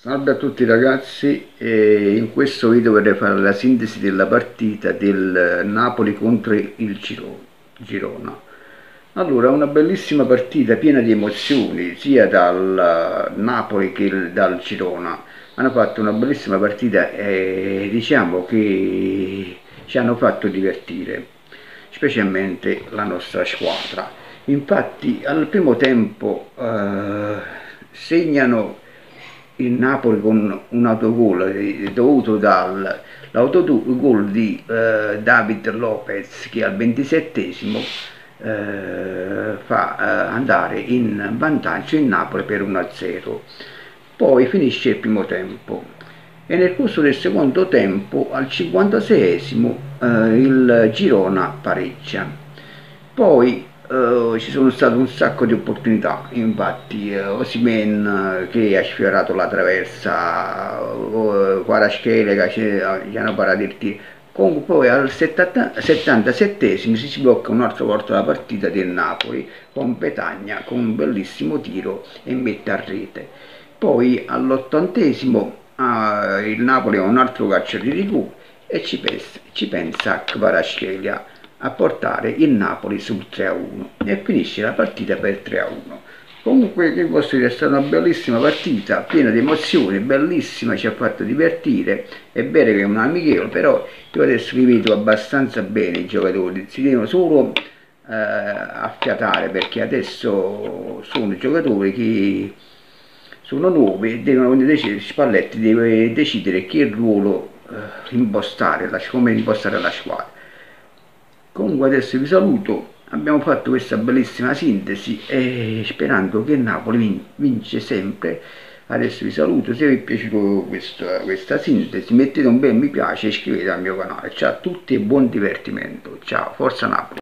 Salve a tutti ragazzi, e in questo video vorrei fare la sintesi della partita del Napoli contro il Girona. Allora, una bellissima partita piena di emozioni, sia dal Napoli che dal Girona. Hanno fatto una bellissima partita e diciamo che ci hanno fatto divertire, specialmente la nostra squadra. Infatti al primo tempo eh, segnano il Napoli con un autogol eh, dovuto dall'autogol di eh, David Lopez che al 27 eh, fa eh, andare in vantaggio il Napoli per 1-0 poi finisce il primo tempo. E nel corso del secondo tempo al 56 eh, il Girona pareggia. Poi Uh, ci sono state un sacco di opportunità, infatti uh, Osimen uh, che ha sfiorato la traversa, uh, Quaraschele che hanno tiro, comunque poi al 77 si sblocca un'altra volta la partita del Napoli con Petagna con un bellissimo tiro e mette a rete. Poi all'ottantesimo il Napoli ha un altro calcio di rigore e ci pensa, ci pensa a portare il Napoli sul 3-1 e finisce la partita per 3-1. Comunque che posso dire, è stata una bellissima partita, piena di emozioni, bellissima, ci ha fatto divertire, è vero che è un amichevole, però io adesso li vedo abbastanza bene i giocatori, si devono solo eh, affiatare perché adesso sono giocatori che sono nuovi, devono decidere, Spalletti deve decidere che ruolo eh, impostare, come impostare la squadra comunque adesso vi saluto abbiamo fatto questa bellissima sintesi e sperando che Napoli vince sempre. Adesso vi saluto se vi è piaciuta questa, questa sintesi mettete un bel mi piace e iscrivetevi al mio canale. Ciao a tutti e buon divertimento. Ciao forza Napoli